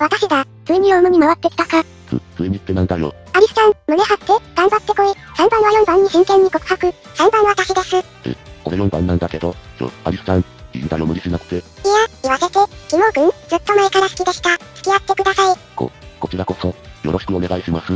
私だ。ついにヨウムに回ってきたか。つ、ついにってなんだよ。アリスちゃん、胸張って、頑張ってこい。3番は4番に真剣に告白。3番私です。いえ、俺4番なんだけど、ちょ、アリスさん、いいんだよ無理しなくて。や、言わせて。キモーくん、ずっと前から好きでした。付き合ってください。こ、こちらこそ、よろしくお願いします。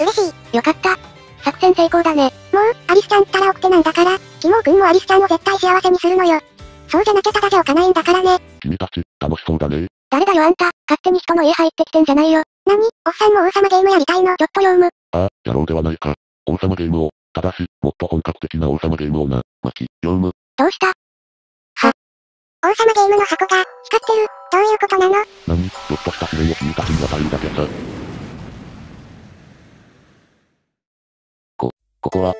嬉しい。よかった。作戦成功だね。もう、アリスちゃんったら奥手なんだから、キモーくんもアリスちゃんを絶対幸せにするのよ。そうじゃなきゃただじゃおかないんだからね。君たち、楽しそうだね。誰だよあんた、勝手に人の家入ってきてんじゃないよ。なに、おっさんも王様ゲームやりたいの？ちょっとヨウム。ああ、やろうではないか。王様ゲームを、ただし、もっと本格的な王様ゲームをな、マキ、ヨウム。どうした？王様ゲームの箱が、光ってる。どういうことなの？何、ちょっとした試練を君たちに与えるだけさ。こ、ここは、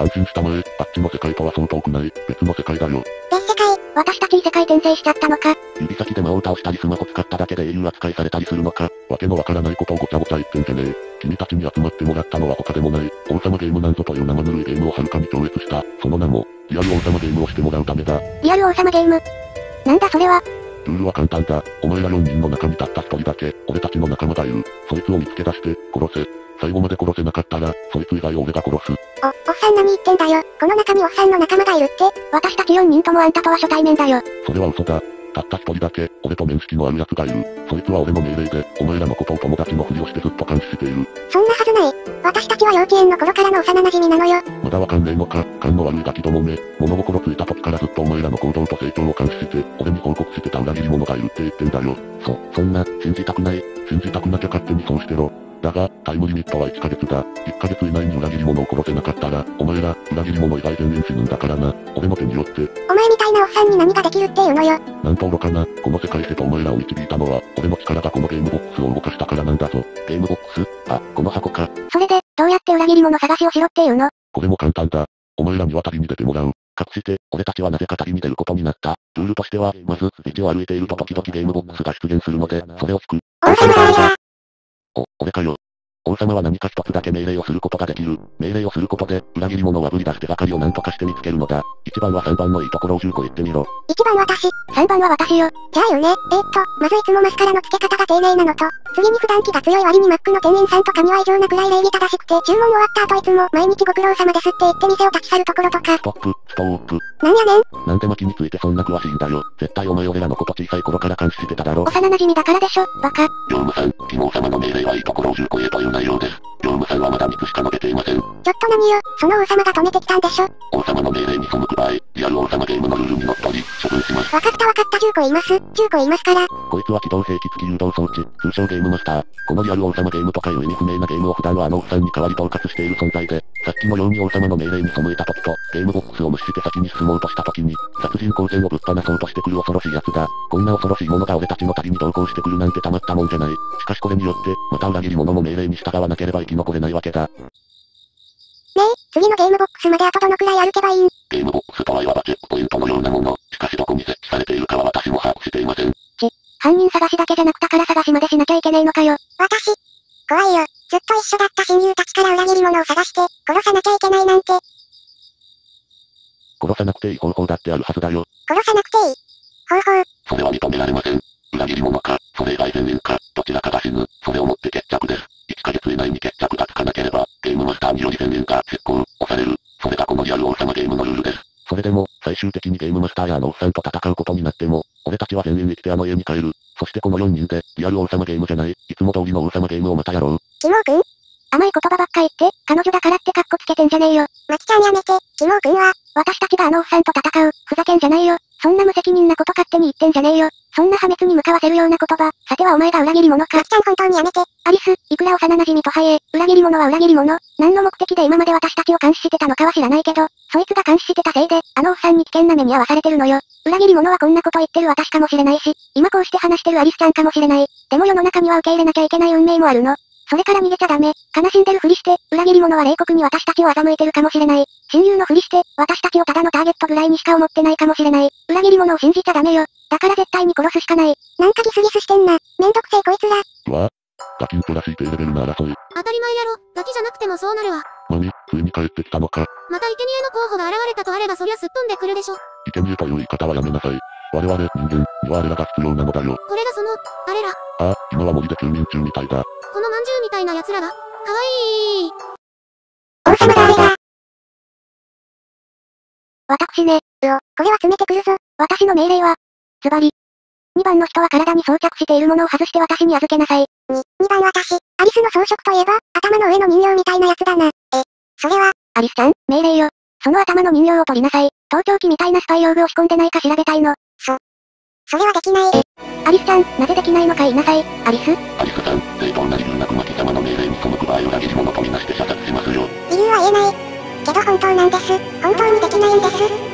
安心したまえ、あっちの世界とはそう遠くない、別の世界だよ。別世界、私たち異世界転生しちゃったのか？指先で魔を倒したりスマホ使っただけで英雄扱いされたりするのか、わけのわからないことをごちゃごちゃ言ってんじゃねえ。君たちに集まってもらったのは他でもない、王様ゲームなんぞという生ぬるいゲームをは？るかに超越した、その名も、リアル王様ゲームをしてもらうためだ。リアル王様ゲーム。なんだそれは？ルールは？簡単だ。お前ら4人の中にたった1人だけ、俺たちの仲間がいる。そいつを見つけ出して、殺せ。最後まで殺せなかったら、そいつ以外を俺が殺す。お、おっさん何言ってんだよ。この中におっさんの仲間がいるって。私たち4人ともあんたとは初対面だよ。それは嘘だ。たった一人だけ、俺と面識のある奴がいる。そいつは俺の命令で、お前らのことを友達のふりをしてずっと監視している。そんなはずない。私たちは幼稚園の頃からの幼馴染なのよ。まだわかんねえのか、勘の悪いガキどもめ。物心ついた時からずっとお前らの行動と成長を監視して、俺に報告してた裏切り者がいるって言ってんだよ。そ、そんな、信じたくない。信じたくなきゃ勝手にそうしてろ。だが、タイムリミットは1ヶ月だ。1ヶ月以内に裏切り者を殺せなかったら、お前ら、裏切り者以外全員死ぬんだからな。俺の手によって、お前みたいなおっさんに何ができるっていうのよ。なんと愚かな、この世界へとお前らを導いたのは、俺の力がこのゲームボックスを動かしたからなんだぞ。ゲームボックス？あ、この箱か。それで、どうやって裏切り者探しをしろっていうの？これも簡単だ。お前らには旅に出てもらう。隠して、俺たちはなぜか旅に出ることになった？ルールとしては、まず、道を歩いていると時々ゲームボックスが出現するので、それを引く。王様だーお、俺かよ。王様は何か一つだけ命令をすることができる。命令をすることで、裏切り者をあぶり出す手がかりを何とかして見つけるのだ。一番は3番のいいところを10個言ってみろ。一番私。?3 番は私よ。じゃあ言うね。えー、っと、まずいつもマスカラの付け方が丁寧なのと、次に普段気が強い割にマックの店員さんとかには異常なくらい礼儀正しくて、注文終わった後いつも毎日ご苦労様ですって言って店を立ち去るところとかス、トップ、ストップ。なんやねん。なんで巻きについてそんな詳しいんだよ。絶対お前俺らのこと小さい頃から監視してただろ。幼馴染だからでしょ、バカ。ヨウムさん、キモ王様の命令はいいところを10個言えという内容です。ヨウムさんはまだ3つしか述べていません。ちょっと何よ、その王様が止めてきたんでしょ。王様の命令に背く場合、リアル王様ゲームのルールにのっとり、処分します。わかったわかった10個言います。10個言いますから。こいつは機動兵器付き誘導装置、通称ゲームマスター。このリアル王様ゲームとかいう意味不明なゲームを普段はあのおっさんに代わり統括している存在で、さっきのように王様の命令に背いた時と、ゲームボックスを無視して先に進もうとした時に、殺人光線をぶっ放そうとしてくる恐ろしい奴だ。こんな恐ろしいものが俺たちの旅に同行してくるなんてたまったもんじゃない。しかしこれによって、また裏切り者の命令に従わなければ生き残れないわけだ。ねえ、次のゲームボックスまであとどのくらい歩けばいいん？ゲームボックスとはいわばチェックポイントのようなもの。しかしどこに設置されているかは私も把握していません。犯人探しだけじゃなく宝探しまでしなきゃいけねえのかよ。私。怖いよ。ずっと一緒だった親友たちから裏切り者を探して、殺さなきゃいけないなんて、殺さなくていい方法だってあるはずだよ。殺さなくていい。方法、それは認められません。裏切り者か、それ以外全員か、どちらかが死ぬ、それをもって決着です。1ヶ月以内に決着がつかなければ、ゲームマスターにより宣言が執行、押される。それがこのリアル王様ゲームのルールです。それでも、最終的にゲームマスターやあのおっさんと戦うことになっても、俺たちは全員生きてあの家に帰る。そしてこの4人で、リアル王様ゲームじゃない、いつも通りの王様ゲームをまたやろう。キモーくん甘い言葉ばっか言って、彼女だからってカッコつけてんじゃねえよ。マキちゃんやめて、キモーくんは、私たちがあのおっさんと戦う、ふざけんじゃないよ。そんな無責任なこと勝手に言ってんじゃねえよ。破滅に向かわせるような言葉、さてはお前が裏切り者かちゃん本当にやめて、アリス、いくら幼馴染とはいえ、裏切り者は裏切り者。何の目的で今まで私たちを監視してたのかは知らないけど、そいつが監視してたせいで、あのおっさんに危険な目に遭わされてるのよ。裏切り者はこんなこと言ってる私かもしれないし、今こうして話してるアリスちゃんかもしれない。でも世の中には受け入れなきゃいけない運命もあるの。それから逃げちゃダメ。悲しんでるふりして、裏切り者は冷酷に私たちを欺いてるかもしれない。親友のふりして、私たちをただのターゲットぐらいにしか思ってないかもしれない。裏切り者を信じちゃダメよ。だから絶対に殺すしかない。なんかギスギスしてんな。めんどくせえこいつら。わあ。ガキンプらしい低レベルな争い。当たり前やろ、ガキじゃなくてもそうなるわ。何？ついに帰ってきたのか。また生贄の候補が現れたとあればそりゃすっ飛んでくるでしょ。生贄という言い方はやめなさい。我々人間にはあれらが必要なのだよ。これがその、あれら。あ島は森で休眠中みたいだ。このたいな奴らが。かわいい。王様があれだ。私ね、うお、これは詰めてくるぞ。私の命令は、ズバリ。2番の人は体に装着しているものを外して私に預けなさい。に、2番私。アリスの装飾といえば、頭の上の人形みたいなやつだな。え、それは、アリスちゃん、命令よ。その頭の人形を取りなさい。盗聴器みたいなスパイ用具を仕込んでないか調べたいの。それはできない。アリスちゃん、なぜできないのか言いなさい。アリス？アリスさん、正当な理由なく巻様の命令に背く場合裏切り者とみなして射殺しますよ。理由は言えない。けど本当なんです。本当にできないんです。